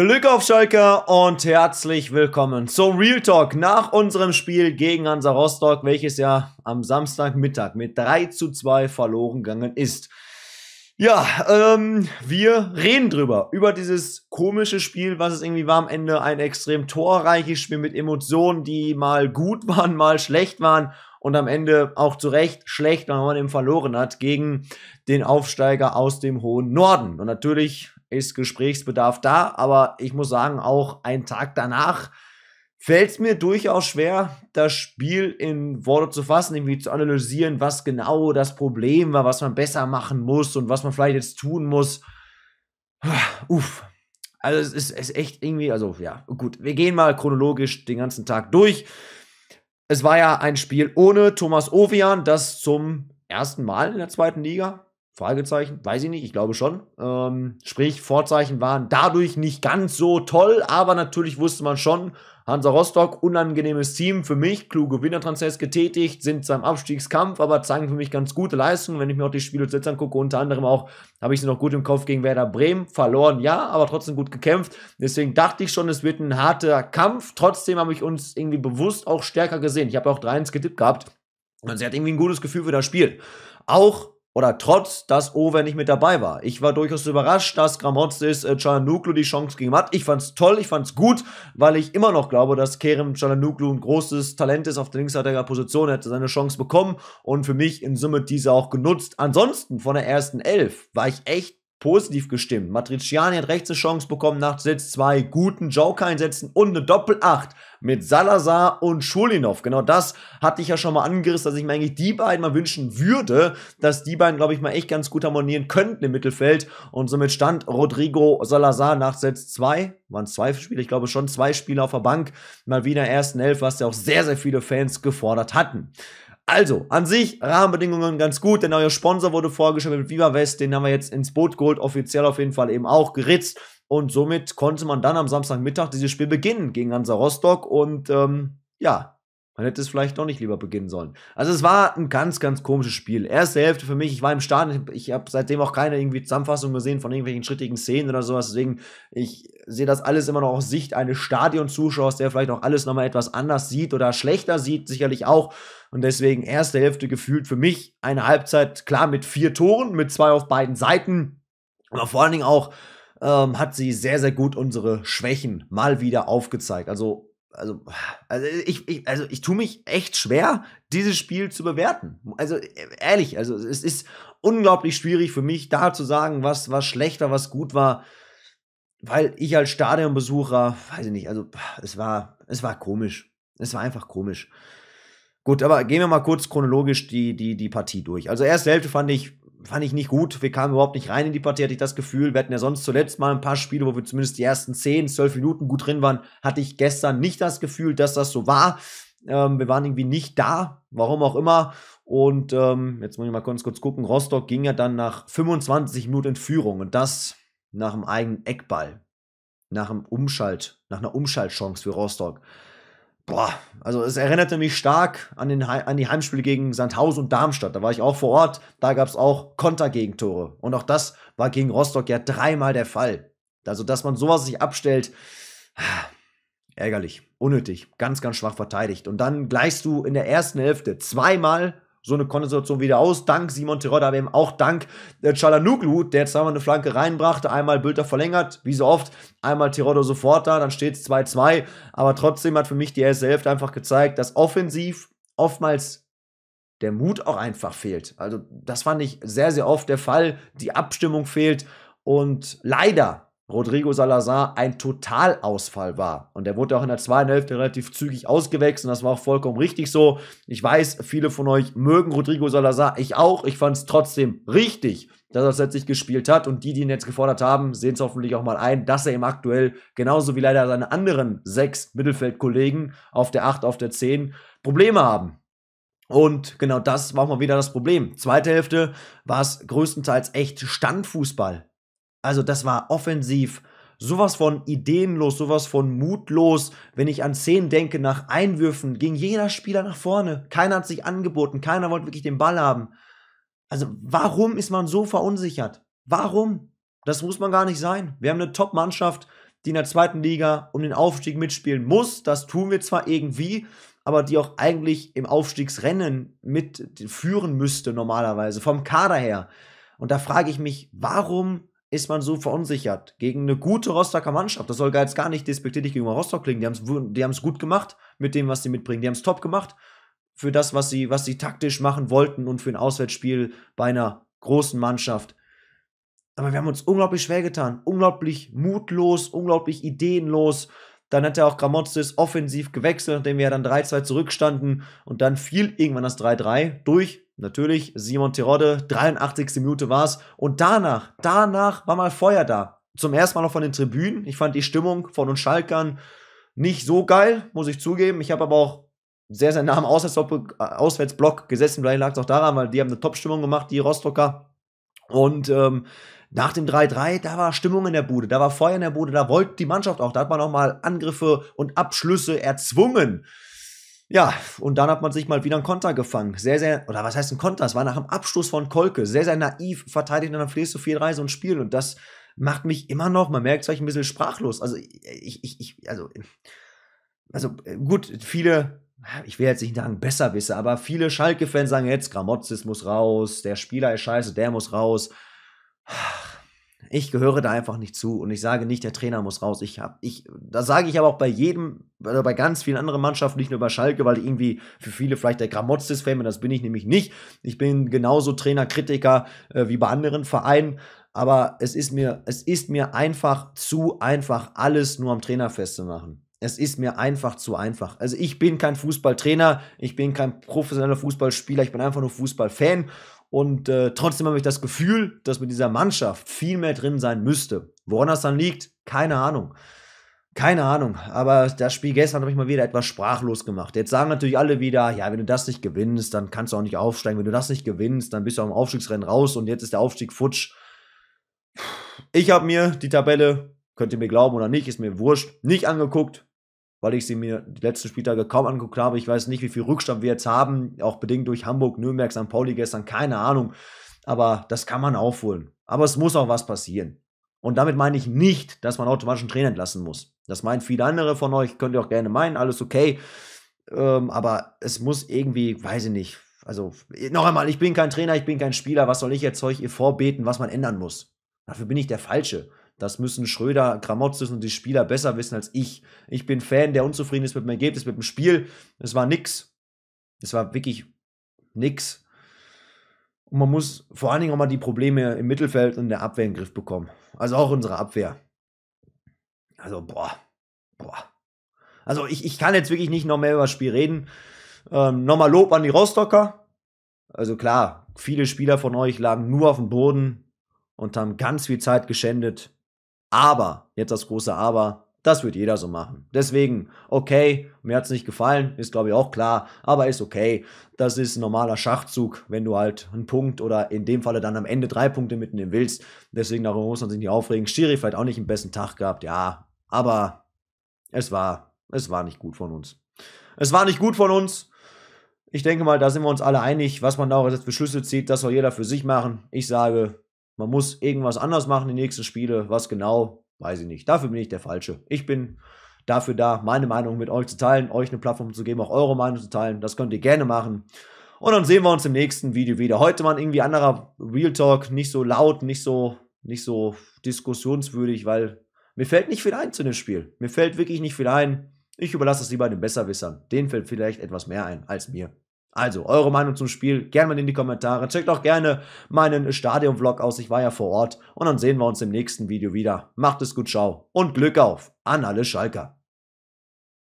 Glück auf Schalke und herzlich willkommen zum Real Talk nach unserem Spiel gegen Hansa Rostock, welches ja am Samstagmittag mit 3 zu 2 verloren gegangen ist. Ja, ähm, wir reden drüber, über dieses komische Spiel, was es irgendwie war am Ende, ein extrem torreiches Spiel mit Emotionen, die mal gut waren, mal schlecht waren und am Ende auch zu Recht schlecht, weil man eben verloren hat gegen den Aufsteiger aus dem hohen Norden. Und natürlich ist Gesprächsbedarf da, aber ich muss sagen, auch einen Tag danach fällt es mir durchaus schwer, das Spiel in Worte zu fassen, irgendwie zu analysieren, was genau das Problem war, was man besser machen muss und was man vielleicht jetzt tun muss. Uff. Also es ist, ist echt irgendwie, also ja, gut, wir gehen mal chronologisch den ganzen Tag durch. Es war ja ein Spiel ohne Thomas Ovian, das zum ersten Mal in der zweiten Liga Fragezeichen, weiß ich nicht, ich glaube schon. Ähm, sprich, Vorzeichen waren dadurch nicht ganz so toll, aber natürlich wusste man schon, Hansa Rostock, unangenehmes Team für mich, kluge Wintertransfers getätigt, sind seinem Abstiegskampf, aber zeigen für mich ganz gute Leistungen. Wenn ich mir auch die Spiele jetzt angucke, unter anderem auch, habe ich sie noch gut im Kopf gegen Werder Bremen, verloren, ja, aber trotzdem gut gekämpft. Deswegen dachte ich schon, es wird ein harter Kampf. Trotzdem habe ich uns irgendwie bewusst auch stärker gesehen. Ich habe auch 3-1 getippt gehabt und sie hat irgendwie ein gutes Gefühl für das Spiel. Auch oder trotz, dass Over nicht mit dabei war. Ich war durchaus überrascht, dass Gramotzis äh, Chalanoglu die Chance gegeben hat. Ich fand's toll, ich fand's gut, weil ich immer noch glaube, dass Kerem Chalanoglu ein großes Talent ist auf der linksseitiger Position, er hätte seine Chance bekommen und für mich in Summe diese auch genutzt. Ansonsten von der ersten Elf war ich echt positiv gestimmt. Matriciani hat rechts eine Chance bekommen nach Sitz zwei guten Joker-Einsätzen und eine Doppel-8 mit Salazar und Schulinov. Genau das hatte ich ja schon mal angerissen, dass ich mir eigentlich die beiden mal wünschen würde, dass die beiden, glaube ich, mal echt ganz gut harmonieren könnten im Mittelfeld. Und somit stand Rodrigo Salazar nach Sitz zwei, waren zwei Spiele, ich glaube schon zwei Spiele auf der Bank, mal wieder ersten Elf, was ja auch sehr, sehr viele Fans gefordert hatten. Also, an sich, Rahmenbedingungen ganz gut. Der neue Sponsor wurde vorgestellt mit Viva West. Den haben wir jetzt ins Boot geholt. Offiziell auf jeden Fall eben auch geritzt. Und somit konnte man dann am Samstagmittag dieses Spiel beginnen gegen Hansa Rostock. Und ähm, ja, man hätte es vielleicht doch nicht lieber beginnen sollen. Also es war ein ganz, ganz komisches Spiel. Erste Hälfte für mich, ich war im Stadion, ich habe seitdem auch keine irgendwie Zusammenfassung gesehen von irgendwelchen schrittigen Szenen oder sowas. Deswegen, ich sehe das alles immer noch aus Sicht eines Stadionzuschauers, der vielleicht auch alles nochmal etwas anders sieht oder schlechter sieht, sicherlich auch. Und deswegen erste Hälfte gefühlt für mich eine Halbzeit, klar mit vier Toren, mit zwei auf beiden Seiten. Aber vor allen Dingen auch ähm, hat sie sehr, sehr gut unsere Schwächen mal wieder aufgezeigt. Also also, also ich, ich, also ich tue mich echt schwer, dieses Spiel zu bewerten. Also ehrlich, also es ist unglaublich schwierig für mich, da zu sagen, was, was schlecht war, was gut war, weil ich als Stadionbesucher, weiß ich nicht, also es war, es war komisch. Es war einfach komisch. Gut, aber gehen wir mal kurz chronologisch die, die, die Partie durch. Also erste Hälfte fand ich fand ich nicht gut. Wir kamen überhaupt nicht rein in die Partie, hatte ich das Gefühl. Wir hatten ja sonst zuletzt mal ein paar Spiele, wo wir zumindest die ersten 10, 12 Minuten gut drin waren. Hatte ich gestern nicht das Gefühl, dass das so war. Ähm, wir waren irgendwie nicht da, warum auch immer. Und ähm, jetzt muss ich mal kurz, kurz gucken. Rostock ging ja dann nach 25 Minuten in Führung und das nach einem eigenen Eckball. Nach einem Umschalt, nach einer Umschaltchance für Rostock boah, also es erinnerte mich stark an, den, an die Heimspiele gegen Sandhausen und Darmstadt. Da war ich auch vor Ort, da gab es auch Kontergegentore. Und auch das war gegen Rostock ja dreimal der Fall. Also, dass man sowas sich abstellt, ärgerlich, unnötig, ganz, ganz schwach verteidigt. Und dann gleichst du in der ersten Hälfte zweimal so eine Konstellation wieder aus. Dank Simon Terodde, aber eben auch dank äh, Chalanuglu, der zweimal eine Flanke reinbrachte, einmal Bülter verlängert, wie so oft, einmal Terodde sofort da, dann steht es 2-2. Aber trotzdem hat für mich die erste Hälfte einfach gezeigt, dass offensiv oftmals der Mut auch einfach fehlt. Also das fand ich sehr, sehr oft der Fall. Die Abstimmung fehlt und leider Rodrigo Salazar ein Totalausfall war. Und der wurde auch in der zweiten Hälfte relativ zügig ausgewechselt. Und das war auch vollkommen richtig so. Ich weiß, viele von euch mögen Rodrigo Salazar. Ich auch. Ich fand es trotzdem richtig, dass er letztlich gespielt hat. Und die, die ihn jetzt gefordert haben, sehen es hoffentlich auch mal ein, dass er ihm aktuell, genauso wie leider seine anderen sechs Mittelfeldkollegen auf der 8, auf der 10, Probleme haben. Und genau das war auch mal wieder das Problem. Zweite Hälfte war es größtenteils echt Standfußball. Also das war offensiv sowas von ideenlos, sowas von mutlos. Wenn ich an Szenen denke, nach Einwürfen ging jeder Spieler nach vorne. Keiner hat sich angeboten, keiner wollte wirklich den Ball haben. Also warum ist man so verunsichert? Warum? Das muss man gar nicht sein. Wir haben eine Top-Mannschaft. die in der zweiten Liga um den Aufstieg mitspielen muss. Das tun wir zwar irgendwie, aber die auch eigentlich im Aufstiegsrennen mitführen müsste normalerweise, vom Kader her. Und da frage ich mich, warum ist man so verunsichert gegen eine gute Rostocker Mannschaft? Das soll jetzt gar nicht despektierlich gegenüber Rostock klingen. Die haben es die gut gemacht mit dem, was sie mitbringen. Die haben es top gemacht für das, was sie, was sie taktisch machen wollten und für ein Auswärtsspiel bei einer großen Mannschaft. Aber wir haben uns unglaublich schwer getan, unglaublich mutlos, unglaublich ideenlos. Dann hat er auch Gramotzes offensiv gewechselt, nachdem wir dann 3-2 zurückstanden. Und dann fiel irgendwann das 3-3 durch. Natürlich, Simon Terodde, 83. Minute war es. Und danach, danach war mal Feuer da. Zum ersten Mal noch von den Tribünen. Ich fand die Stimmung von uns Schalkern nicht so geil, muss ich zugeben. Ich habe aber auch sehr, sehr nah am Auswärtsblock gesessen. Vielleicht lag es auch daran, weil die haben eine Top-Stimmung gemacht, die Rostocker. Und ähm, nach dem 3-3, da war Stimmung in der Bude, da war Feuer in der Bude, da wollte die Mannschaft auch, da hat man auch mal Angriffe und Abschlüsse erzwungen. Ja, und dann hat man sich mal wieder einen Konter gefangen. Sehr, sehr, oder was heißt ein Konter? Es war nach dem Abschluss von Kolke. Sehr, sehr naiv verteidigt und dann fließt du 4-3 so ein Spiel. Und das macht mich immer noch, man merkt es ein bisschen sprachlos. Also, ich, ich, ich, also, also gut, viele ich will jetzt nicht sagen Besserwisser, aber viele Schalke-Fans sagen jetzt, Gramotzis muss raus, der Spieler ist scheiße, der muss raus. Ich gehöre da einfach nicht zu und ich sage nicht, der Trainer muss raus. Ich hab, ich, das sage ich aber auch bei jedem, also bei ganz vielen anderen Mannschaften, nicht nur bei Schalke, weil irgendwie für viele vielleicht der Gramotzis-Fan, das bin ich nämlich nicht. Ich bin genauso Trainerkritiker äh, wie bei anderen Vereinen, aber es ist mir, es ist mir einfach zu einfach, alles nur am Trainer festzumachen es ist mir einfach zu einfach. Also ich bin kein Fußballtrainer, ich bin kein professioneller Fußballspieler, ich bin einfach nur Fußballfan. Und äh, trotzdem habe ich das Gefühl, dass mit dieser Mannschaft viel mehr drin sein müsste. Woran das dann liegt, keine Ahnung. Keine Ahnung, aber das Spiel gestern habe ich mal wieder etwas sprachlos gemacht. Jetzt sagen natürlich alle wieder, ja, wenn du das nicht gewinnst, dann kannst du auch nicht aufsteigen. Wenn du das nicht gewinnst, dann bist du am Aufstiegsrennen raus und jetzt ist der Aufstieg futsch. Ich habe mir die Tabelle, könnt ihr mir glauben oder nicht, ist mir wurscht, nicht angeguckt weil ich sie mir die letzten Spieltage kaum angeguckt habe. Ich weiß nicht, wie viel Rückstand wir jetzt haben, auch bedingt durch Hamburg, Nürnberg, St. Pauli gestern, keine Ahnung. Aber das kann man aufholen. Aber es muss auch was passieren. Und damit meine ich nicht, dass man automatisch einen Trainer entlassen muss. Das meinen viele andere von euch, könnt ihr auch gerne meinen, alles okay. Ähm, aber es muss irgendwie, weiß ich nicht. Also, noch einmal, ich bin kein Trainer, ich bin kein Spieler. Was soll ich jetzt euch vorbeten, was man ändern muss? Dafür bin ich der Falsche. Das müssen Schröder, Gramotzes und die Spieler besser wissen als ich. Ich bin Fan, der unzufrieden ist mit dem Ergebnis, mit dem Spiel. Es war nix. Es war wirklich nix. Und man muss vor allen Dingen auch mal die Probleme im Mittelfeld und der Abwehr in den Griff bekommen. Also auch unsere Abwehr. Also, boah. Boah. Also ich, ich kann jetzt wirklich nicht noch mehr über das Spiel reden. Ähm, Nochmal Lob an die Rostocker. Also klar, viele Spieler von euch lagen nur auf dem Boden und haben ganz viel Zeit geschändet. Aber, jetzt das große Aber, das wird jeder so machen. Deswegen, okay, mir hat es nicht gefallen, ist glaube ich auch klar, aber ist okay. Das ist ein normaler Schachzug, wenn du halt einen Punkt oder in dem Falle dann am Ende drei Punkte mitnehmen willst. Deswegen darüber muss man sich nicht aufregen. Schiri vielleicht auch nicht den besten Tag gehabt, ja, aber es war, es war nicht gut von uns. Es war nicht gut von uns. Ich denke mal, da sind wir uns alle einig, was man da jetzt für Schlüsse zieht, das soll jeder für sich machen. Ich sage, man muss irgendwas anders machen den nächsten Spiele. Was genau, weiß ich nicht. Dafür bin ich der Falsche. Ich bin dafür da, meine Meinung mit euch zu teilen, euch eine Plattform zu geben, auch eure Meinung zu teilen. Das könnt ihr gerne machen. Und dann sehen wir uns im nächsten Video wieder. Heute mal irgendwie anderer Real Talk, nicht so laut, nicht so, nicht so diskussionswürdig, weil mir fällt nicht viel ein zu dem Spiel. Mir fällt wirklich nicht viel ein. Ich überlasse es lieber den Besserwissern. Denen fällt vielleicht etwas mehr ein als mir. Also, eure Meinung zum Spiel gerne mal in die Kommentare. Checkt auch gerne meinen Stadion-Vlog aus. Ich war ja vor Ort. Und dann sehen wir uns im nächsten Video wieder. Macht es gut, ciao. Und Glück auf an alle Schalker.